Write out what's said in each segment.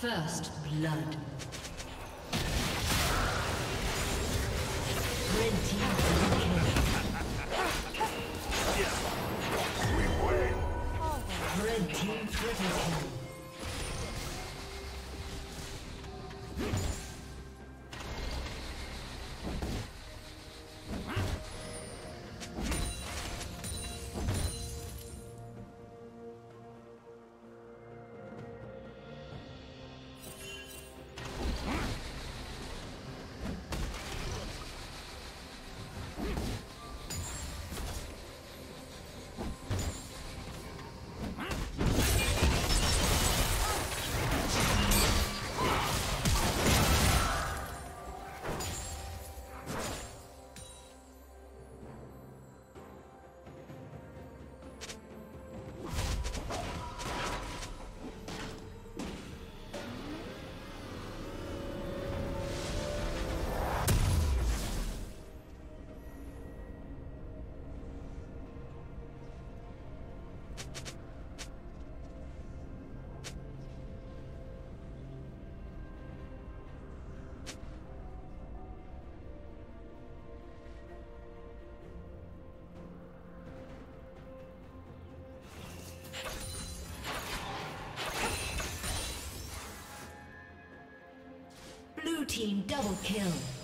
First blood. Red team Red team triple kill. Team double kill.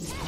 Rampage.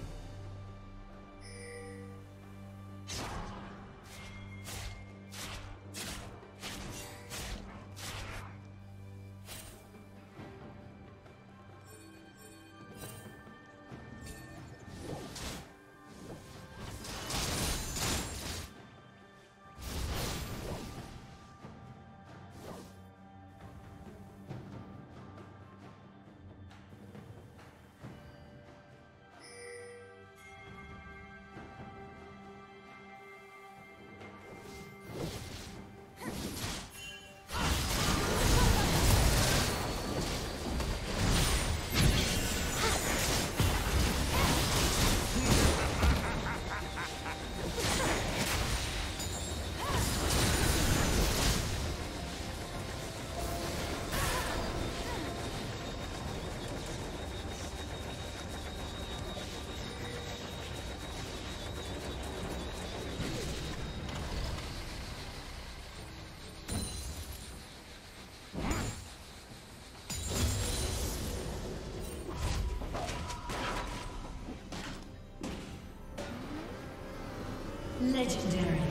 Legendary.